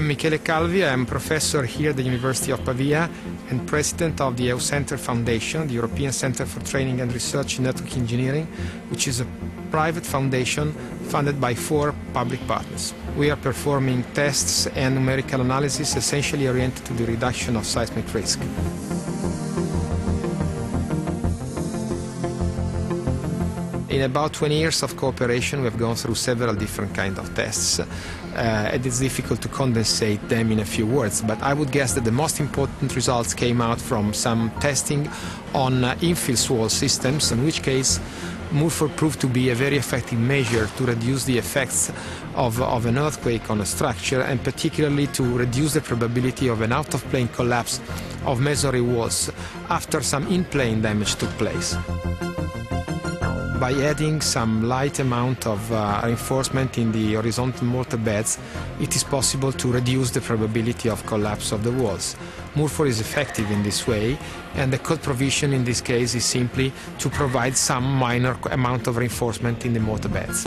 Michele Calvi. I'm professor here at the University of Pavia and president of the EUCENTRE Foundation, the European Center for Training and Research in Earthquake Engineering, which is a private foundation funded by four public partners. We are performing tests and numerical analysis essentially oriented to the reduction of seismic risk. In about 20 years of cooperation, we have gone through several different kinds of tests. Uh, it is difficult to condensate them in a few words, but I would guess that the most important results came out from some testing on uh, infill wall systems, in which case MURFOR proved to be a very effective measure to reduce the effects of, of an earthquake on a structure and particularly to reduce the probability of an out-of-plane collapse of masonry walls after some in-plane damage took place by adding some light amount of uh, reinforcement in the horizontal mortar beds, it is possible to reduce the probability of collapse of the walls. MURFOR is effective in this way, and the code provision in this case is simply to provide some minor amount of reinforcement in the mortar beds.